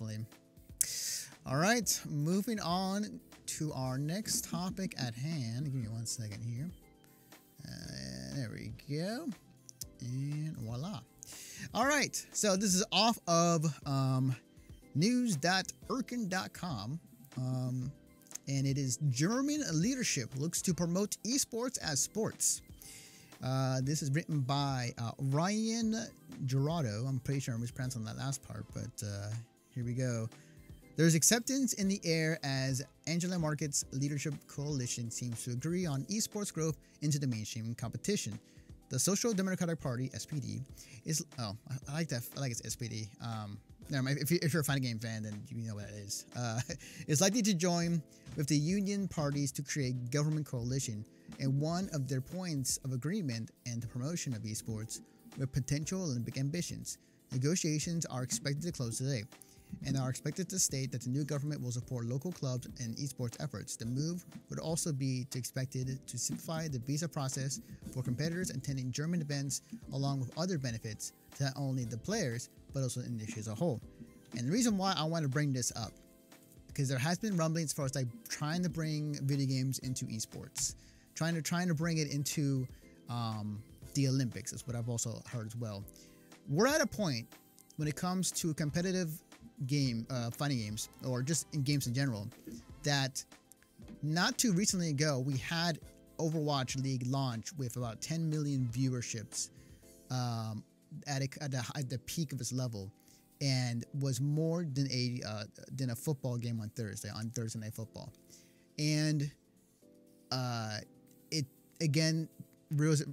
definitely. All right, moving on to our next topic at hand. Give me one second here. Uh, there we go. And voila. All right, so this is off of um. Um, and it is German leadership looks to promote esports as sports. Uh, this is written by uh, Ryan Gerardo. I'm pretty sure I mispronounced mispronouncing that last part, but uh, here we go. There's acceptance in the air as Angela Merkel's leadership coalition seems to agree on esports growth into the mainstream competition. The Social Democratic Party (SPD) is oh, I like that. I like it's SPD. Um. If, you, you're a fighting game fan, then you know what it is. Uh, is likely to join with the union parties to create government coalition, and one of their points of agreement and the promotion of esports with potential Olympic ambitions. Negotiations are expected to close today and are expected to state that the new government will support local clubs and esports efforts. The move would also be expected to simplify the visa process for competitors attending German events, along with other benefits to not only the players but also the industry as a whole. And the reason why I want to bring this up because there has been rumblings as far as like trying to bring video games into esports, trying to trying to bring it into um, the Olympics is what I've also heard as well. We're at a point when it comes to competitive game, uh, fighting games, or just in games in general, that not too recently ago we had Overwatch League launch with about 10 million viewerships um, at, a, at, a, at, the peak of its level, and was more than a uh, than a football game on Thursday on Thursday Night Football, and uh, it again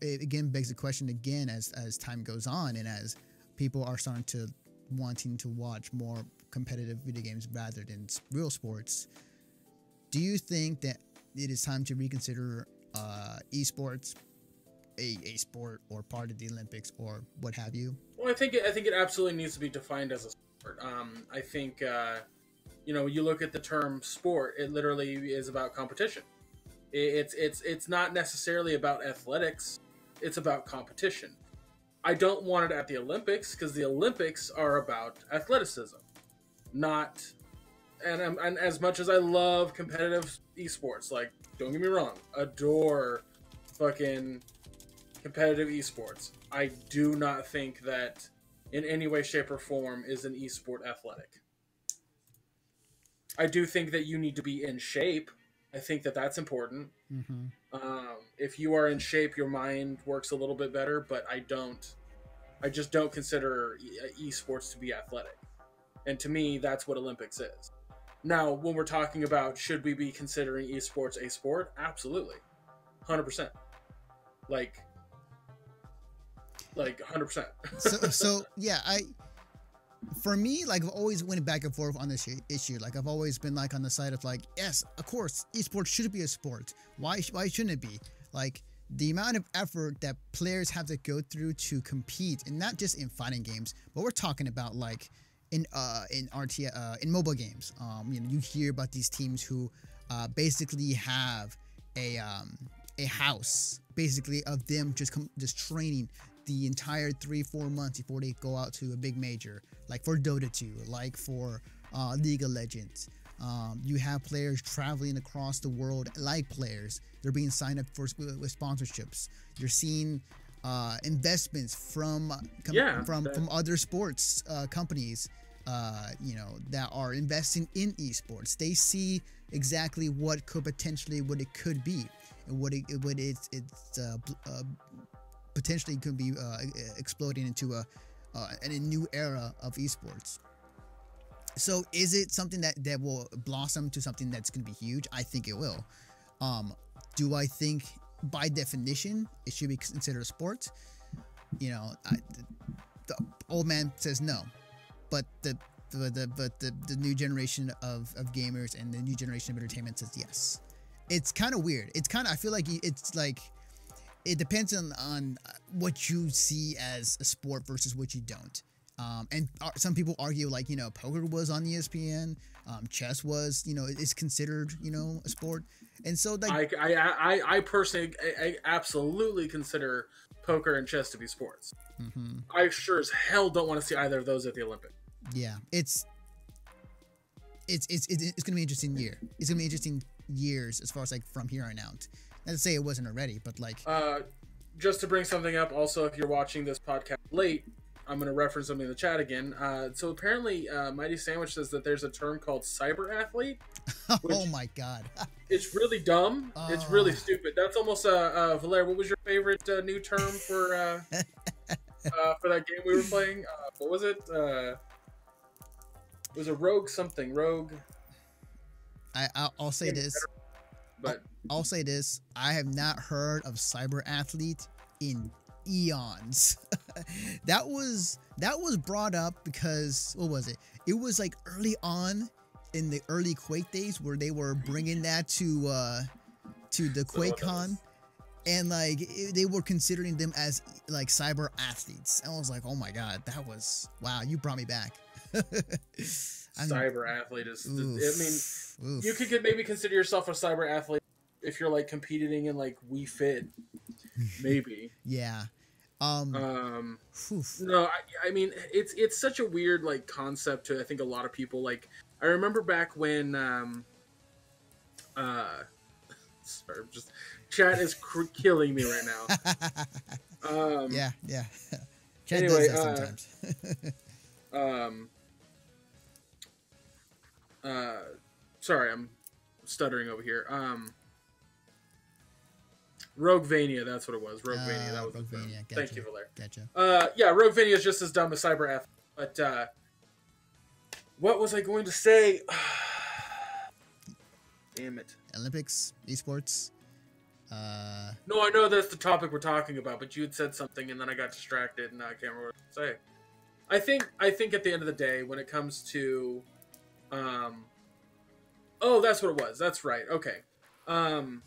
it again begs the question again as as time goes on and as people are starting to wanting to watch more competitive video games rather than real sports, do you think that it is time to reconsider uh, esports, a, a sport or part of the Olympics or what have you? Well, I think it, I think it absolutely needs to be defined as a sport. Um, I think uh, you know you look at the term sport; it literally is about competition. It, it's it's it's not necessarily about athletics; it's about competition. I don't want it at the Olympics because the Olympics are about athleticism, not. And, and as much as I love competitive esports, like don't get me wrong, adore fucking competitive esports. I do not think that in any way, shape, or form is an esport athletic. I do think that you need to be in shape. I think that that's important. Mm-hmm. Um, if you are in shape, your mind works a little bit better. But I don't. I just don't consider esports to be athletic, and to me, that's what Olympics is. Now, when we're talking about should we be considering esports a sport, absolutely, hundred percent. Like, like hundred percent. So, so yeah, I for me, like I've always went back and forth on this issue. Like I've always been like on the side of like, yes, of course, esports should be a sport. Why why shouldn't it be? Like the amount of effort that players have to go through to compete, and not just in fighting games, but we're talking about like in uh in RT uh, in mobile games. Um, you know, you hear about these teams who uh, basically have a um a house basically of them just come just training the entire three four months before they go out to a big major like for dota 2 like for uh, league of legends. Um, you have players traveling across the world like players. They're being signed up for with sponsorships. You're seeing uh, investments from com- yeah, from that. from other sports uh, companies uh, you know that are investing in esports. They see exactly what could potentially what it could be and what it what it's it's uh, uh, potentially could be uh, exploding into a, uh, a new era of esports. So is it something that, that will blossom to something that's going to be huge? I think it will. Um, do I think by definition it should be considered a sport? You know, I, the, the, old man says no, but the the, the but the, the new generation of, of gamers and the new generation of entertainment says yes. It's kind of weird. It's kind of I feel like it's like it depends on, on what you see as a sport versus what you don't. Um, and some people argue like you know poker was on ESPN, um, chess was you know is considered you know a sport, and so like I I I, I personally I, I absolutely consider poker and chess to be sports. Mm-hmm. I sure as hell don't want to see either of those at the Olympics. Yeah, it's it's it's it's, it's gonna be an interesting year. It's gonna be interesting years as far as like from here on out. To say it wasn't already, but like Uh, just to bring something up, also, if you're watching this podcast late, I'm going to reference something in the chat again. Uh, so apparently, uh, Mighty Sandwich says that there's a term called cyber athlete. oh my god. It's really dumb. It's really Oh. stupid. That's almost uh, uh Valère. What was your favorite uh, new term for uh, uh for that game we were playing? Uh, what was it? Uh, it was a rogue something. Rogue, I I'll, I'll say this. But I'll say this. I have not heard of cyber athlete in eons. that was that was brought up because what was it? It was like early on in the early Quake days where they were bringing that to uh to the QuakeCon and like it, they were considering them as like cyber athletes. I was like, "Oh my god, that was wow, you brought me back." I'm- cyber athlete is. I mean, oof, oof. you could, maybe consider yourself a cyber athlete if you're like competing in like Wii Fit, maybe. yeah. Um, Um, no, I, I mean it's it's such a weird like concept to I think a lot of people like. I remember back when um, uh, sorry, I'm just chat is cr- killing me right now. Um, yeah, yeah. Chad anyway, does that uh, sometimes. um uh sorry i'm stuttering over here um roguevania that's what it was roguevania Ah, that was the term. Roguevania, thank you Valer. gotcha. uh yeah roguevania is just as dumb as cyber F, but uh what was i going to say damn it Olympics, esports. Uh, no i know that's the topic we're talking about but you had said something and then i got distracted and i can't remember what to say i think i think at the end of the day when it comes to um oh that's what it was. That's right. Okay. Um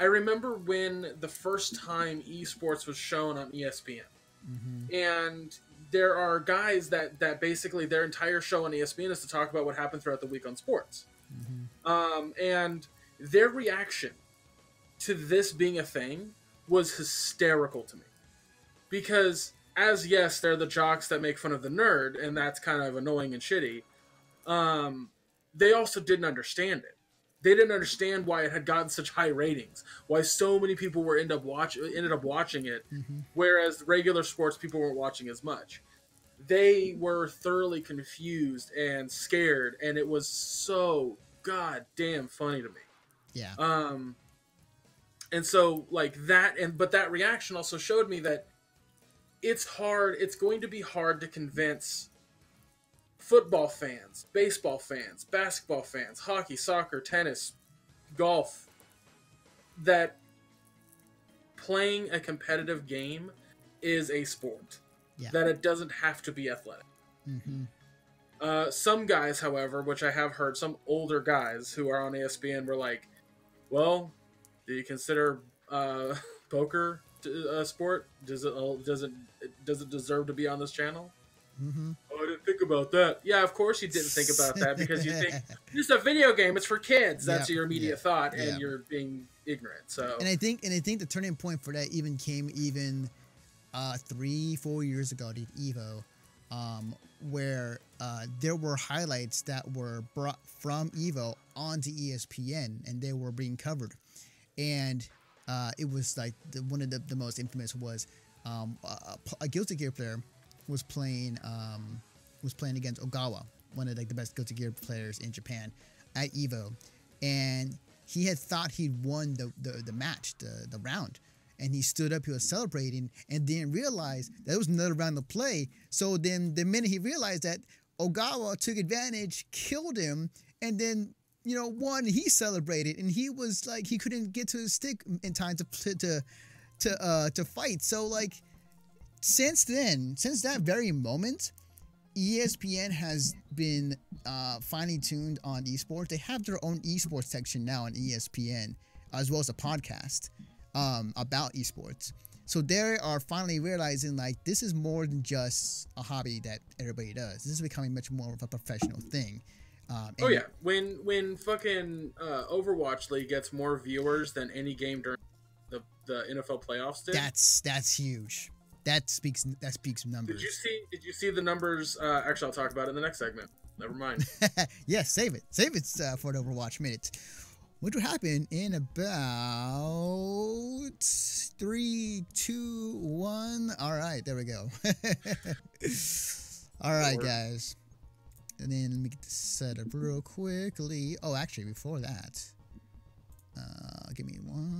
i remember when the first time esports was shown on espn mhm. and there are guys that that basically their entire show on espn is to talk about what happened throughout the week on sports. Mhm. um, and their reaction to this being a thing was hysterical to me. Because as yes they're the jocks that make fun of the nerd and that's kind of annoying and shitty um, they also didn't understand it they didn't understand why it had gotten such high ratings why so many people were end up watch ended up watching it Mhm. whereas regular sports people weren't watching as much they were thoroughly confused and scared and it was so goddamn funny to me Yeah. um and so like that and but that reaction also showed me that it's hard it's going to be hard to convince football fans baseball fans basketball fans hockey soccer tennis golf that playing a competitive game is a sport Yeah. that it doesn't have to be athletic hmm uh, some guys, however, which I have heard, some older guys who are on ESPN were like, "Well, do you consider uh, poker a sport? Does it does it does it deserve to be on this channel?" hmm about that. Yeah, of course you didn't think about that because you think it's a video game. It's for kids. That's your immediate thought, and you're being ignorant. So and I think and I think the turning point for that even came even uh, three four years ago at Evo, um, where uh, there were highlights that were brought from Evo onto ESPN and they were being covered, and uh, it was like the, one of the, the most infamous was um, a, a Guilty Gear player was playing um, was playing against Ogawa, one of like the best Guilty Gear players in Japan, at Evo, and he had thought he'd won the, the, the match, the, the round. And he stood up, he was celebrating, and didn't realize that it was another round to play. So then the minute he realized that Ogawa took advantage, killed him, and then you know won, he celebrated, and he was like he couldn't get to his stick in time to to to uh to fight. So like since then, since that very moment, ESPN has been uh, finely tuned on esports. They have their own esports section now on ESPN, as well as a podcast um, about esports. So they are finally realizing like this is more than just a hobby that everybody does. This is becoming much more of a professional thing. Um, Oh yeah, when when fucking uh, Overwatch League gets more viewers than any game during the, the NFL playoffs did. that's that's huge. That speaks that speaks numbers. Did you see? Did you see the numbers? Uh, actually, I'll talk about it in the next segment. Never mind. yes, save it. Save it uh, for the Overwatch minute, which will happen in about three, two, one. All right, there we go. All right, guys. And then let me get this set up real quickly. Oh, actually, before that, uh, give me one.